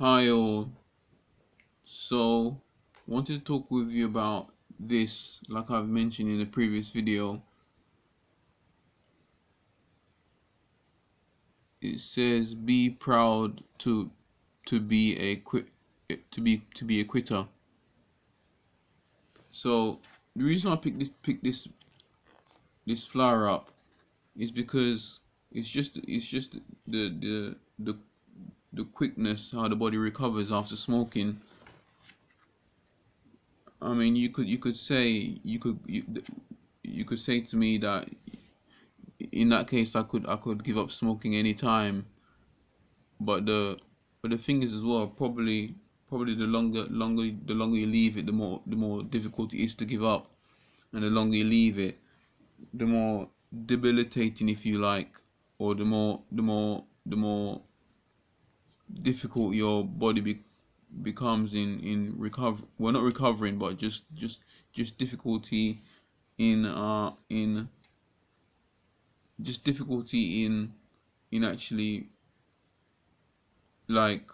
Hi all. So, wanted to talk with you about this, like I've mentioned in the previous video. It says, "Be proud to to be a quit to be to be a quitter." So, the reason I picked this pick this this flower up is because it's just it's just the the the the quickness how the body recovers after smoking. I mean you could you could say you could you, you could say to me that in that case I could I could give up smoking anytime. But the but the thing is as well probably probably the longer longer the longer you leave it the more the more difficult it is to give up. And the longer you leave it the more debilitating if you like or the more the more the more difficult your body be, becomes in in recover well not recovering but just just just difficulty in uh in just difficulty in in actually like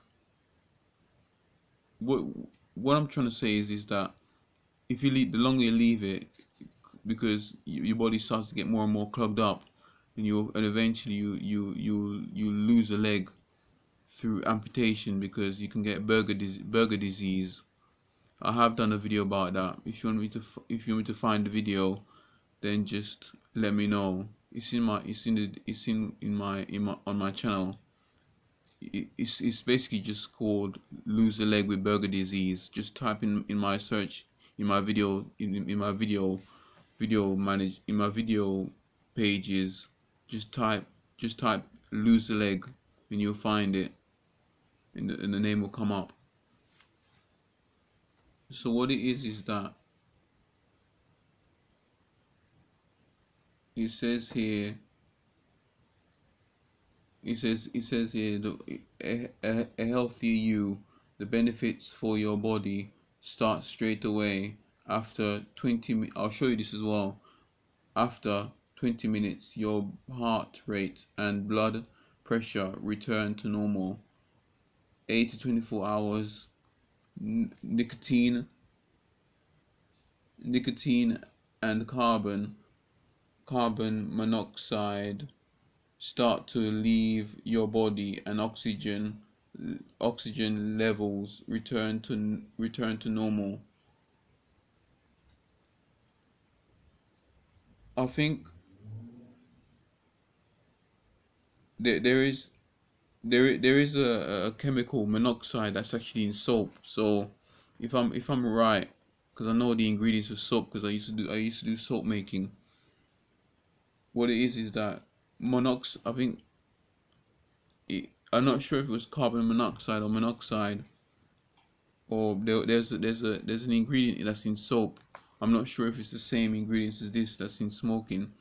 what what I'm trying to say is is that if you leave the longer you leave it because your body starts to get more and more clogged up and you and eventually you you you you lose a leg through amputation because you can get Buerger Buerger disease. I have done a video about that. If you want me to if you want me to find the video, then just let me know. It's in my it's in the it's in in my in my on my channel. It's it's basically just called lose a leg with Buerger disease. Just type in in my search in my video in in my video video manage in my video pages. Just type just type lose a leg and you'll find it and the, and the name will come up. So what it is is that it says here it says it says here the, a, a, a healthy you the benefits for your body start straight away after 20 I'll show you this as well after 20 minutes your heart rate and blood pressure return to normal 8 to 24 hours nicotine nicotine and carbon carbon monoxide start to leave your body and oxygen oxygen levels return to return to normal. I think there, there is there there is a, a chemical monoxide that's actually in soap. So if I'm if I'm right, because I know the ingredients of soap because I used to do I used to do soap making. What it is is that monoxide. I think. It, I'm not sure if it was carbon monoxide or monoxide. Or there, there's a, there's a there's an ingredient that's in soap. I'm not sure if it's the same ingredients as this that's in smoking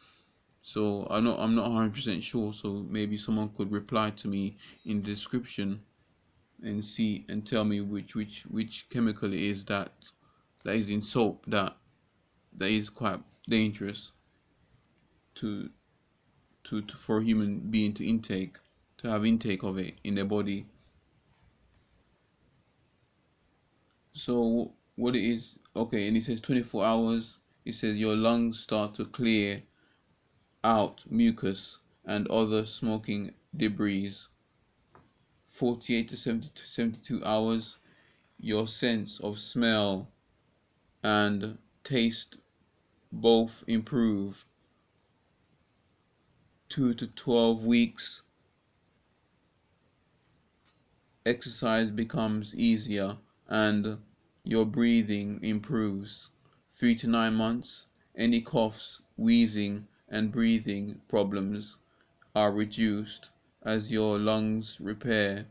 so I'm not I'm not 100% sure so maybe someone could reply to me in the description and see and tell me which which which chemical it is that that is in soap that that is quite dangerous to to, to for a human being to intake to have intake of it in their body. So what it is okay and it says 24 hours. It says your lungs start to clear out mucus and other smoking debris. 48 to 70 72 hours, your sense of smell and taste both improve. 2 to 12 weeks, exercise becomes easier and your breathing improves. 3 to 9 months, any coughs, wheezing, and breathing problems are reduced as your lungs repair.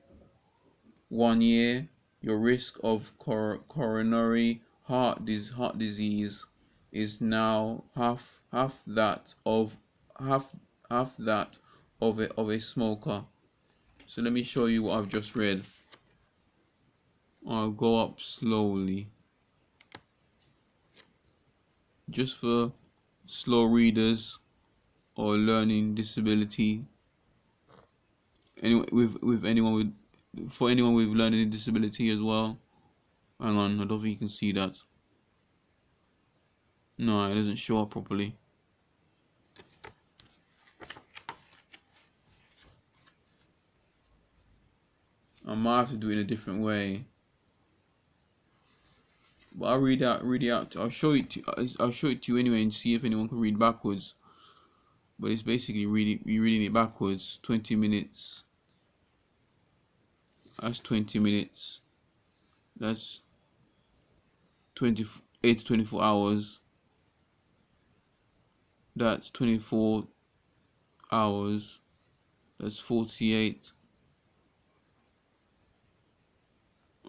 One year, your risk of cor coronary heart, dis heart disease is now half half that of half half that of a of a smoker. So let me show you what I've just read. I'll go up slowly. Just for slow readers or learning disability anyway with with anyone with for anyone with learning disability as well. Hang on, I don't think you can see that. No, it doesn't show up properly. I might have to do it in a different way. But I'll read out, read it out. I'll show it. To, I'll show it to you anyway and see if anyone can read backwards. But it's basically reading, You're reading it backwards. Twenty minutes. That's twenty minutes. That's 28 to 24 hours. That's 24 hours. That's 48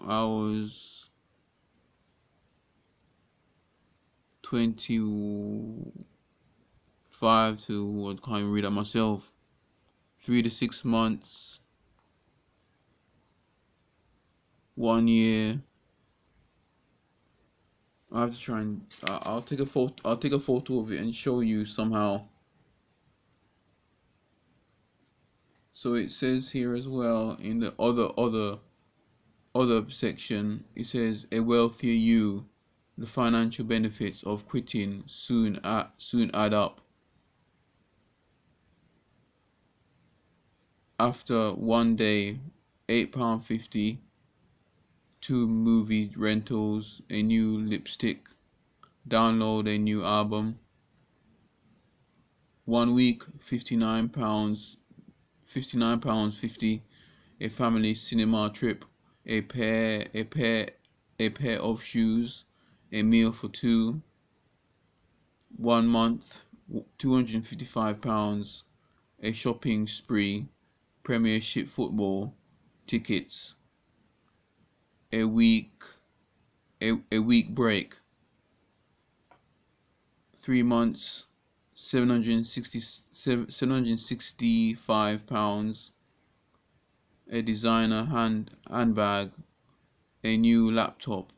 hours 25 to what can't even read that myself. Three to six months. One year. I have to try and uh, I'll take a photo I'll take a photo of it and show you somehow. So it says here as well in the other other other section it says a wealthier you the financial benefits of quitting soon add, soon add up after one day £8.50 two movie rentals a new lipstick download a new album. One week 59 pounds 59 pounds 50 a family cinema trip a pair a pair a pair of shoes a meal for two. One month 255 pounds a shopping spree premiership football tickets. A week a, a week break. Three months 760 765 pounds. A designer hand handbag, a new laptop,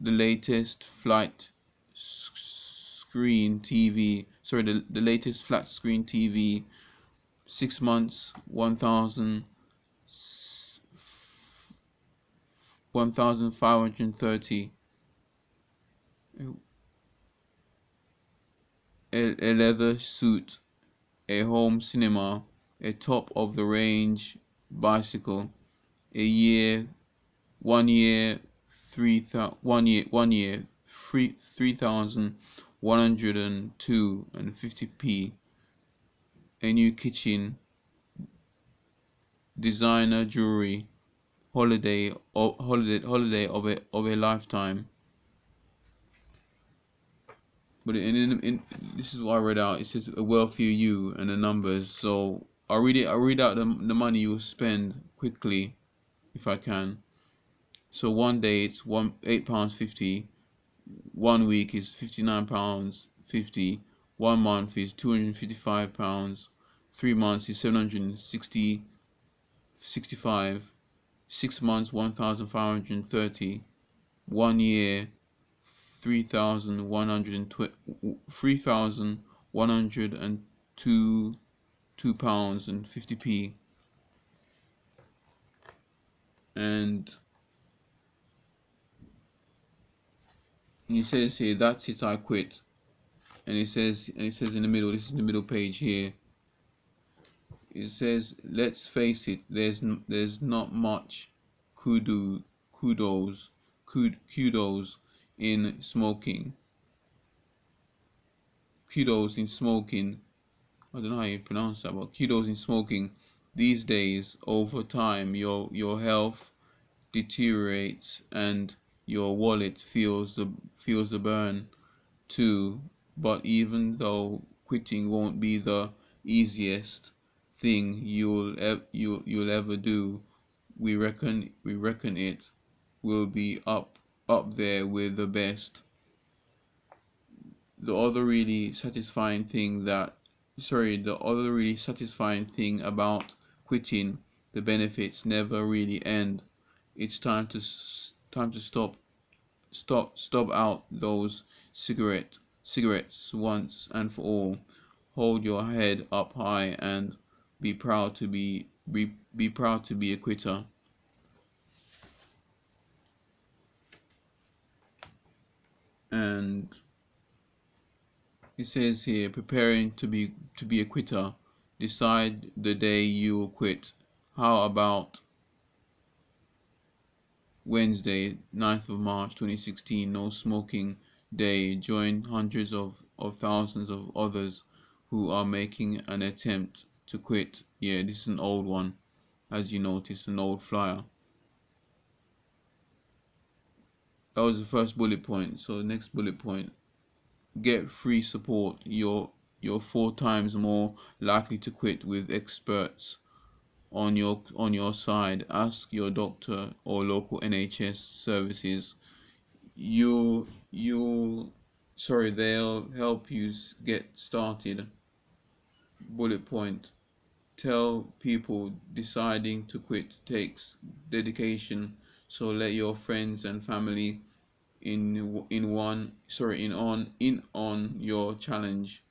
the latest flight screen TV, sorry, the, the latest flat screen TV, six months, 1,000, 1,530. A, a leather suit, a home cinema, a top of the range bicycle a year one year three one year one year three three thousand one hundred and two and fifty p a new kitchen designer jewelry holiday or holiday holiday of a of a lifetime but in, in, in this is what I read out it says a wealthier you and the numbers so I'll read it. I'll read out the, the money you will spend quickly, if I can. So one day it's one eight pounds fifty. One week is fifty nine pounds fifty. One month is two hundred fifty five pounds. Three months is seven hundred sixty. Sixty five. Six months one thousand five hundred thirty. One year three thousand one hundred and three thousand one hundred and two two pounds and 50p and he says here that's it I quit and it says and it says in the middle this is the middle page here it says let's face it there's there's not much kudos kudos kudos in smoking kudos in smoking I don't know how you pronounce that, but kudos in smoking. These days, over time, your your health deteriorates and your wallet feels the feels the burn too. But even though quitting won't be the easiest thing you'll ev- you you'll ever do, we reckon we reckon it will be up up there with the best. The other really satisfying thing that sorry, the other really satisfying thing about quitting, the benefits never really end. It's time to time to stop, stop, stop out those cigarette cigarettes once and for all. Hold your head up high and be proud to be be be proud to be a quitter. And it says here preparing to be to be a quitter. Decide the day you will quit. How about Wednesday 9th of March 2016 no smoking day join hundreds of, of thousands of others who are making an attempt to quit. Yeah this is an old one. As you notice an old flyer. That was the first bullet point. So the next bullet point. Get free support. You're you're four times more likely to quit with experts on your on your side. Ask your doctor or local nhs services you you sorry they'll help you get started. Bullet point tell people deciding to quit takes dedication. So let your friends and family in in one sorry in on in on your challenge.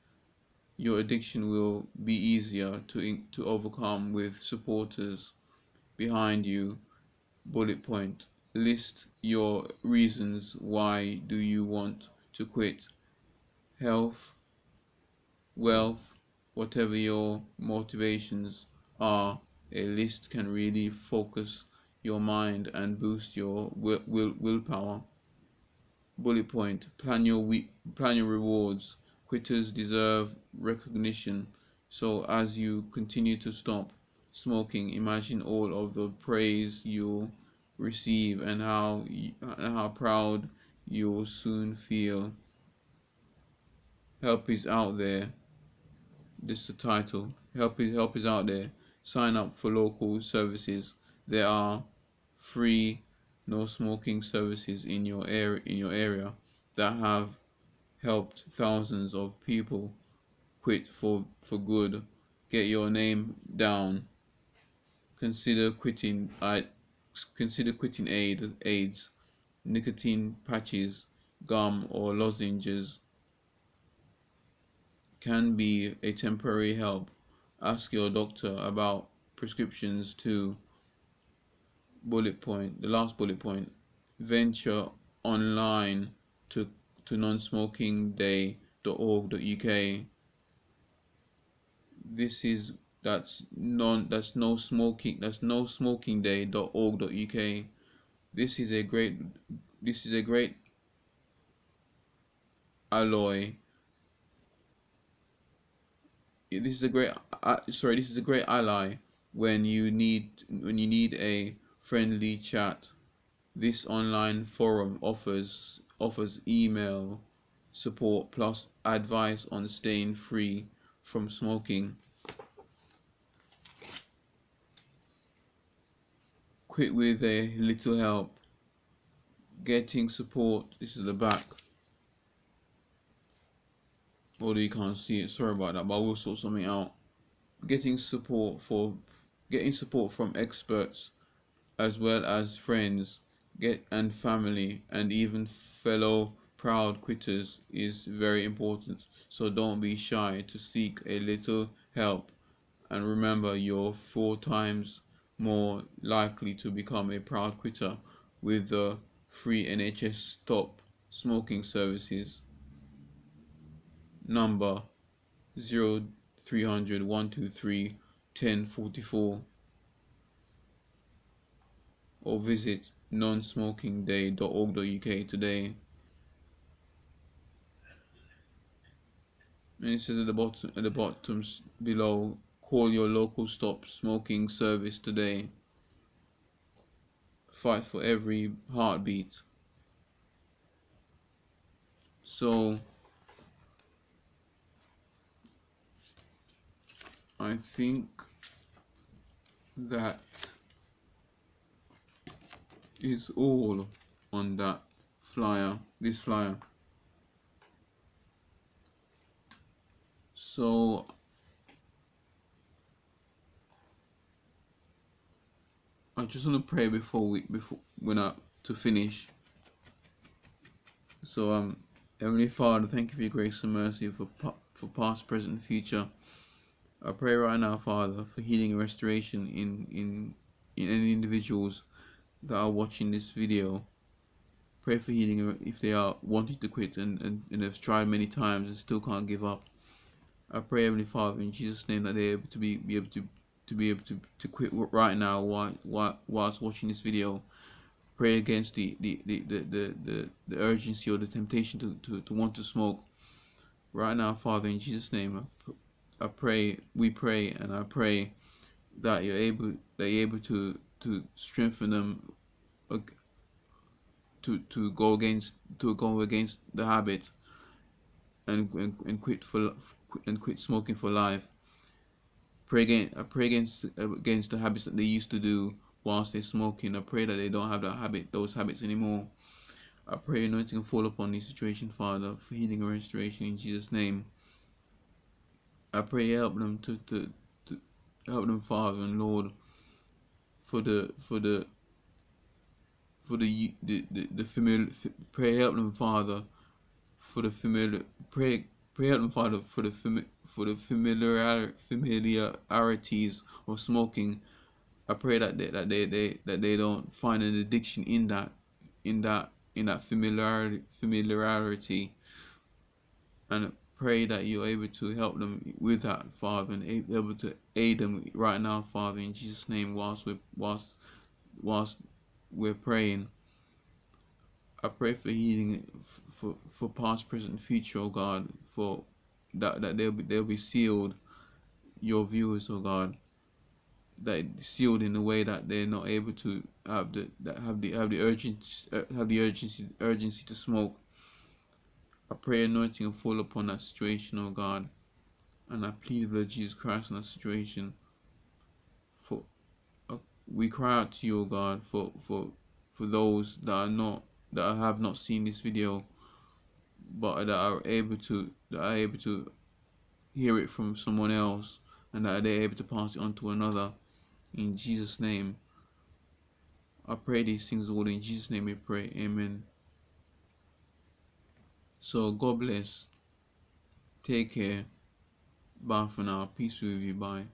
Your addiction will be easier to to overcome with supporters behind you. Bullet point list your reasons why do you want to quit. Health wealth whatever your motivations are a list can really focus your mind and boost your will, will willpower. Bullet point plan your week plan your rewards. Quitters deserve recognition. So as you continue to stop smoking imagine all of the praise you'll receive and how and how proud you'll soon feel. Help is out there. This is the title. Help is help is out there. Sign up for local services. There are free no smoking services in your area in your area that have helped thousands of people quit for for good. Get your name down. Consider quitting I consider quitting aid aids nicotine patches gum or lozenges can be a temporary help ask your doctor about prescriptions to bullet point, the last bullet point, venture online to to non-smokingday.org.uk. This is that's non that's no smoking that's no smoking day.org.uk. This is a great this is a great alloy. This is a great uh, sorry this is a great ally when you need when you need a friendly chat. This online forum offers offers email support plus advice on staying free from smoking. Quit with a little help. Getting support. This is the back. Although you can't see it, sorry about that, but I will sort something out. Getting support for getting support from experts as well as friends get and family and even fellow proud quitters is very important so don't be shy to seek a little help and remember you're four times more likely to become a proud quitter with the free NHS stop smoking services number 0300 123 1044 or visit nonsmokingday.org.uk today. And it says at the bottom at the bottom below, call your local stop smoking service today. Fight for every heartbeat. So I think that is all on that flyer this flyer so I just want to pray before we before when I to finish so um Heavenly Father thank you for your grace and mercy for for past present and future I pray right now, Father, for healing and restoration in in in any individuals that are watching this video. Pray for healing if they are wanting to quit and, and, and have tried many times and still can't give up. I pray, Heavenly Father, in Jesus' name, that they're able to be, be able to to be able to, to quit right now while, while whilst watching this video. Pray against the the, the, the, the, the, the urgency or the temptation to, to, to want to smoke. Right now, Father, in Jesus' name, I, I pray, we pray, and I pray that you're able that you're able to to strengthen them uh, to to go against to go against the habit and and, and quit for and quit smoking for life pray uh, against I pray against against the habits that they used to do whilst they're smoking. I pray that they don't have that habit those habits anymore. I pray anointing fall upon this situation Father for healing and restoration in Jesus name. I pray help them to, to, to help them Father and Lord for the for the for the the the, the familiar pray help them Father for the familiar pray pray Father for the fami for the familiar familiarities of smoking. I pray that they that they, they that they don't find an addiction in that in that in that familiarity familiarity and pray that you're able to help them with that, Father, and able to aid them right now, Father, in Jesus' name, whilst we're whilst whilst we're praying. I pray for healing for for past, present, future, oh God, for that that they'll be they'll be sealed, your viewers, oh God, that sealed in a way that they're not able to have the that have the have the urgency uh, have the urgency urgency to smoke I pray anointing fall upon that situation, oh God. And I plead the blood of Jesus Christ in that situation. For uh, we cry out to you, oh God, for for for those that are not that I have not seen this video, but that are able to that are able to hear it from someone else, and that they're able to pass it on to another. In Jesus' name, I pray these things all in Jesus' name. We pray. Amen. So God bless. Take care. Bye for now. Peace with you. Bye.